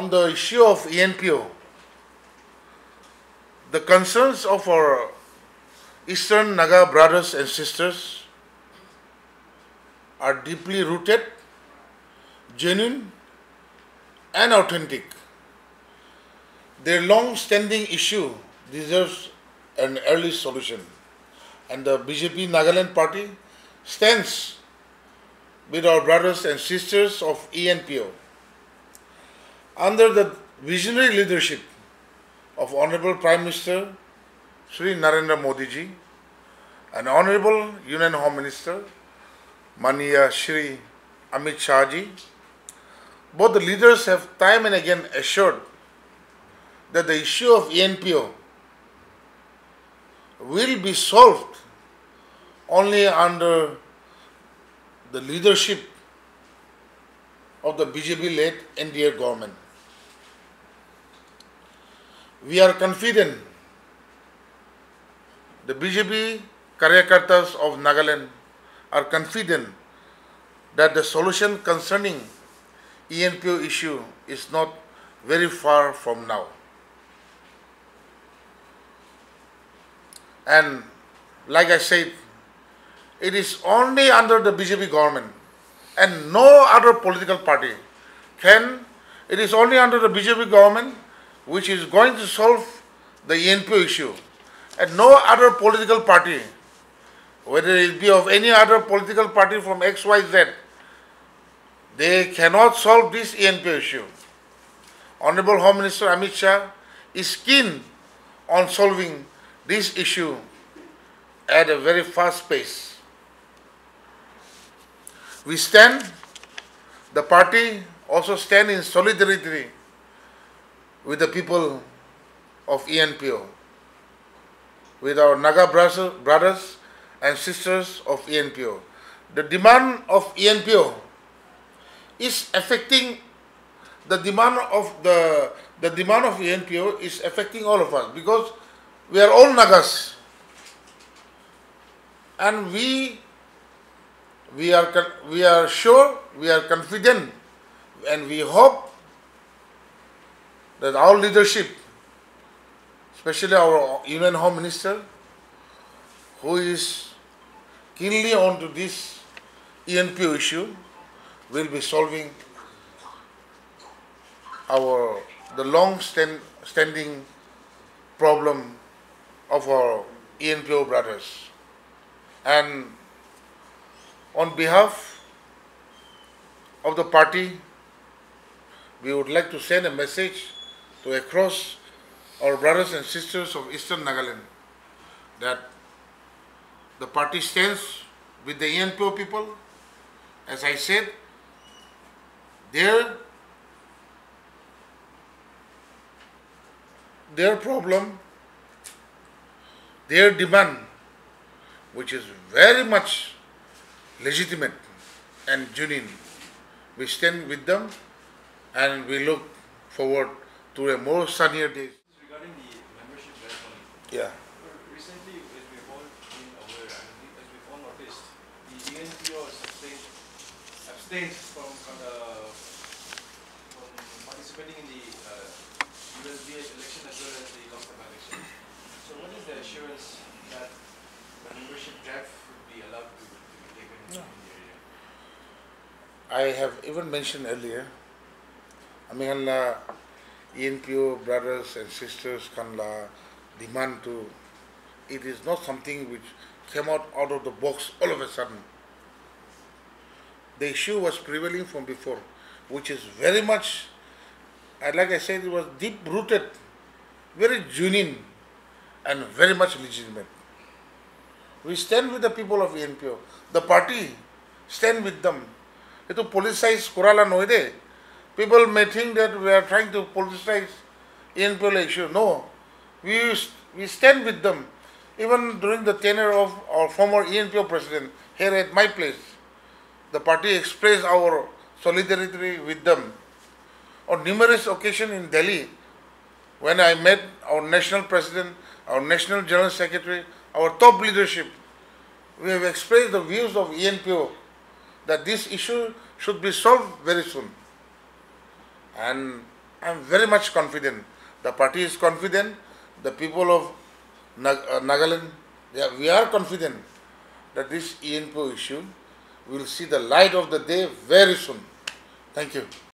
on the issue of ENPO, the concerns of our Eastern Naga brothers and sisters are deeply rooted, genuine, and authentic. Their long standing issue deserves an early solution, and the BJP Nagaland party stands with our brothers and sisters of ENPO. Under the visionary leadership of Honorable Prime Minister Sri Narendra Modi ji and Honorable Union Home Minister Mania Shri Amit Shah ji, both the leaders have time and again assured that the issue of ENPO will be solved only under the leadership of the BJP led NDA government. We are confident the BJP Karyakartas of Nagaland are confident that the solution concerning ENPO issue is not very far from now. And like I said, it is only under the BJP government and no other political party can, it is only under the BJP government which is going to solve the E ENPO issue. And no other political party, whether it be of any other political party from XYZ, they cannot solve this E ENPO issue. Honorable Home Minister Amit Shah is keen on solving this issue at a very fast pace. We stand, the party also stand in solidarity with the people of ENPO, with our Naga brothers, and sisters of ENPO. The demand of ENPO is affecting the demand of the the demand of ENPO is affecting all of us because we are all Nagas and we we are we are sure we are confident and we hope that our leadership especially our union home minister who is keenly on to this ENPO issue will be solving our the long stand, standing problem of our ENPO brothers. And on behalf of the party, we would like to send a message to across our brothers and sisters of Eastern Nagaland that the party stands with the ENPO people. As I said, their their problem, their demand, which is very much legitimate and genuine. We stand with them and we look forward to a more sunnier day. Regarding the membership drive only, Yeah. recently, as we've all been aware, and as we've all noticed, the ENPO has abstained, abstained from, from, uh, from participating in the uh, USBA election as well as the Lok Sabha election. So what is the assurance that the membership drive would be allowed to, to be taken in the area? I have even mentioned earlier, Amihanla, ENPO brothers and sisters Kanla demand to. It is not something which came out, out of the box all of a sudden. The issue was prevailing from before, which is very much, and like I said, it was deep rooted, very genuine, and very much legitimate. We stand with the people of ENPO. The party stand with them. ಇದು police size ಕೊರಲ್ಲ noide. People may think that we are trying to politicize ENPO issue. No, we, we stand with them. Even during the tenure of our former ENPO president here at my place, the party expressed our solidarity with them. On numerous occasions in Delhi, when I met our national president, our national general secretary, our top leadership, we have expressed the views of ENPO that this issue should be solved very soon. And I am very much confident. The party is confident. The people of Nag- uh, Nagaland, are, we are confident that this ENPO issue will see the light of the day very soon. Thank you.